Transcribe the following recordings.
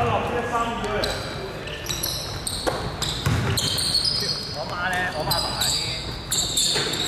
我妈嘞！我妈大你。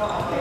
아,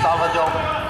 三分钟。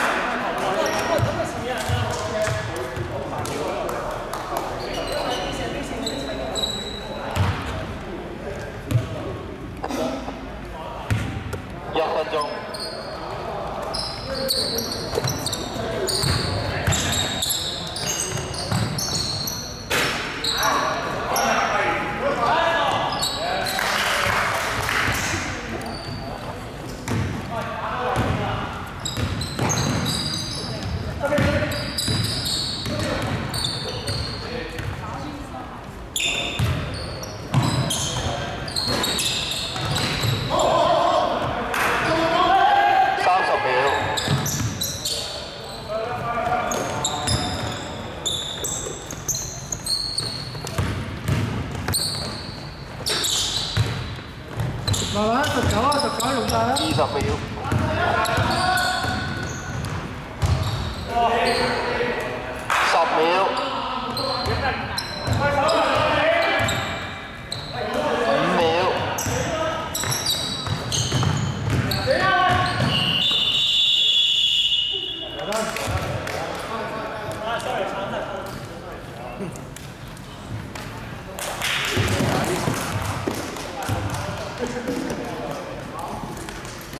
up with you.